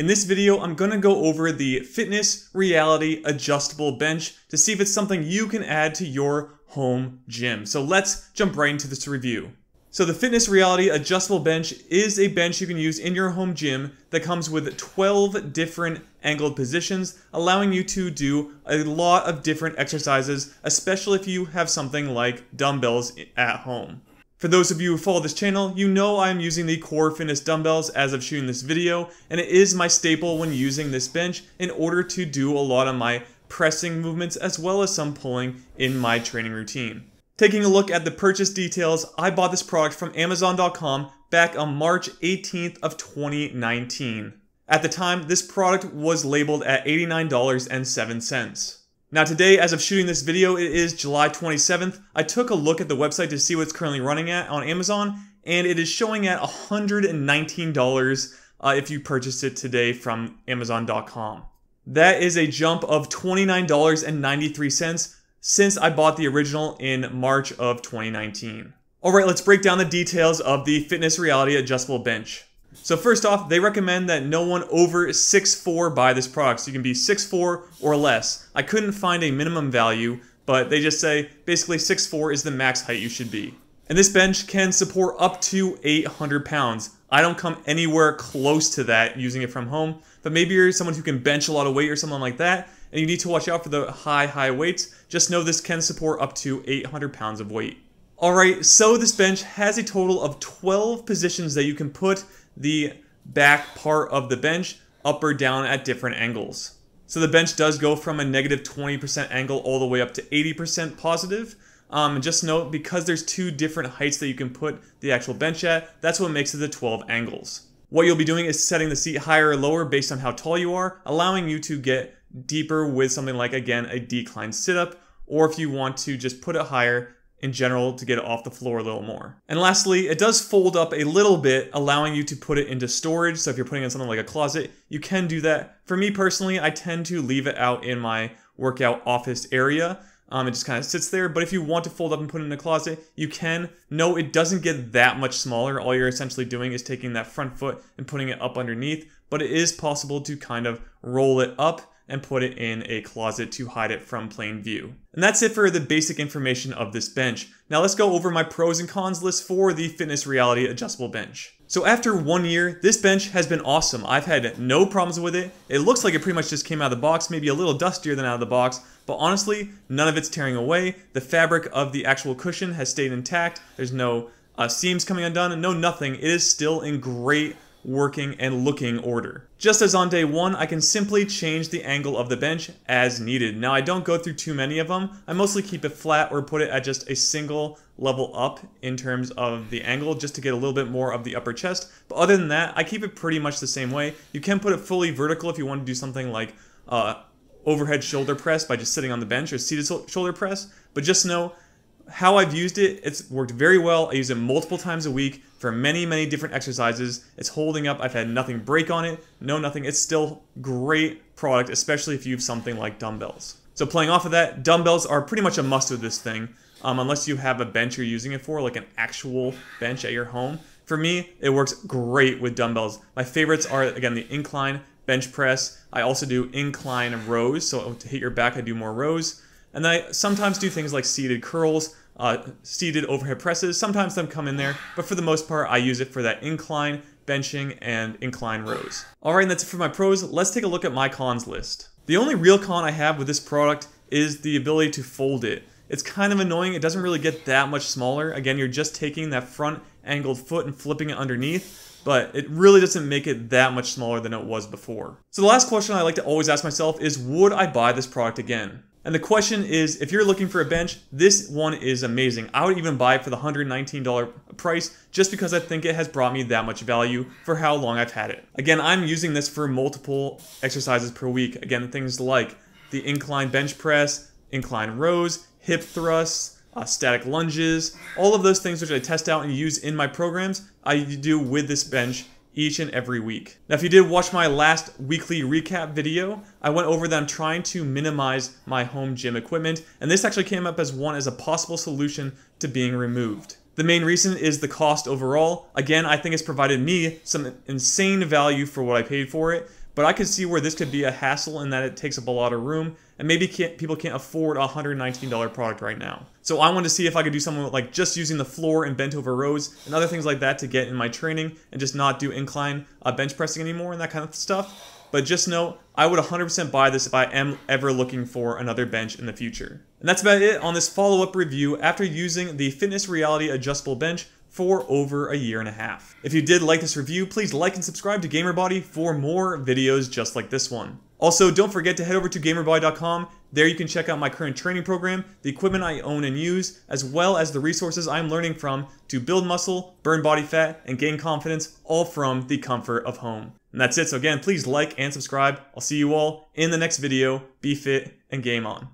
In this video, I'm gonna go over the Fitness Reality Adjustable Bench to see if it's something you can add to your home gym. So let's jump right into this review. So the Fitness Reality Adjustable Bench is a bench you can use in your home gym that comes with 12 different angled positions, allowing you to do a lot of different exercises, especially if you have something like dumbbells at home. For those of you who follow this channel, you know I'm using the Core Fitness dumbbells as of shooting this video, and it is my staple when using this bench in order to do a lot of my pressing movements as well as some pulling in my training routine. Taking a look at the purchase details, I bought this product from Amazon.com back on March 18th of 2019. At the time, this product was labeled at $89.07. Now today, as of shooting this video, it is July 27th. I took a look at the website to see what's currently running at on Amazon, and it is showing at $119 uh, if you purchase it today from Amazon.com. That is a jump of $29.93 since I bought the original in March of 2019. Alright, let's break down the details of the Fitness Reality Adjustable Bench. So first off, they recommend that no one over 6'4 buy this product. So you can be 6'4 or less. I couldn't find a minimum value, but they just say basically 6'4 is the max height you should be. And this bench can support up to 800 pounds. I don't come anywhere close to that using it from home, but maybe you're someone who can bench a lot of weight or something like that, and you need to watch out for the high, high weights. Just know this can support up to 800 pounds of weight. Alright, so this bench has a total of 12 positions that you can put the back part of the bench up or down at different angles. So the bench does go from a negative 20% angle all the way up to 80% positive. Um, and just note, because there's two different heights that you can put the actual bench at, that's what makes it the 12 angles. What you'll be doing is setting the seat higher or lower based on how tall you are, allowing you to get deeper with something like, again, a decline sit-up, or if you want to just put it higher, in general to get it off the floor a little more. And lastly, it does fold up a little bit, allowing you to put it into storage. So if you're putting in something like a closet, you can do that. For me personally, I tend to leave it out in my workout office area. Um, it just kind of sits there, but if you want to fold up and put it in a closet, you can. No, it doesn't get that much smaller. All you're essentially doing is taking that front foot and putting it up underneath, but it is possible to kind of roll it up and put it in a closet to hide it from plain view. And that's it for the basic information of this bench. Now let's go over my pros and cons list for the Fitness Reality Adjustable Bench. So after one year, this bench has been awesome. I've had no problems with it. It looks like it pretty much just came out of the box, maybe a little dustier than out of the box, but honestly, none of it's tearing away. The fabric of the actual cushion has stayed intact. There's no uh, seams coming undone, and no nothing. It is still in great working, and looking order. Just as on day one, I can simply change the angle of the bench as needed. Now I don't go through too many of them. I mostly keep it flat or put it at just a single level up in terms of the angle just to get a little bit more of the upper chest. But other than that, I keep it pretty much the same way. You can put it fully vertical if you want to do something like uh, overhead shoulder press by just sitting on the bench or seated shoulder press. But just know how I've used it, it's worked very well. I use it multiple times a week for many, many different exercises. It's holding up. I've had nothing break on it. No, nothing. It's still great product, especially if you have something like dumbbells. So playing off of that, dumbbells are pretty much a must with this thing, um, unless you have a bench you're using it for, like an actual bench at your home. For me, it works great with dumbbells. My favorites are, again, the incline bench press. I also do incline rows, so to hit your back, I do more rows. And I sometimes do things like seated curls uh, seated overhead presses. Sometimes them come in there, but for the most part, I use it for that incline, benching, and incline rows. Alright, and that's it for my pros. Let's take a look at my cons list. The only real con I have with this product is the ability to fold it. It's kind of annoying. It doesn't really get that much smaller. Again, you're just taking that front angled foot and flipping it underneath, but it really doesn't make it that much smaller than it was before. So the last question I like to always ask myself is, would I buy this product again? And the question is, if you're looking for a bench, this one is amazing. I would even buy it for the $119 price just because I think it has brought me that much value for how long I've had it. Again, I'm using this for multiple exercises per week. Again, things like the incline bench press, incline rows, hip thrusts, uh, static lunges, all of those things which I test out and use in my programs, I do with this bench each and every week. Now, if you did watch my last weekly recap video, I went over that I'm trying to minimize my home gym equipment, and this actually came up as one as a possible solution to being removed. The main reason is the cost overall. Again, I think it's provided me some insane value for what I paid for it, but I could see where this could be a hassle in that it takes up a lot of room, and maybe can't, people can't afford a $119 product right now. So I wanted to see if I could do something with like just using the floor and bent over rows and other things like that to get in my training and just not do incline uh, bench pressing anymore and that kind of stuff. But just know, I would 100% buy this if I am ever looking for another bench in the future. And that's about it on this follow-up review after using the Fitness Reality Adjustable Bench for over a year and a half. If you did like this review, please like and subscribe to GamerBody for more videos just like this one. Also, don't forget to head over to gamerbody.com. There you can check out my current training program, the equipment I own and use, as well as the resources I'm learning from to build muscle, burn body fat, and gain confidence, all from the comfort of home. And that's it. So again, please like and subscribe. I'll see you all in the next video. Be fit and game on.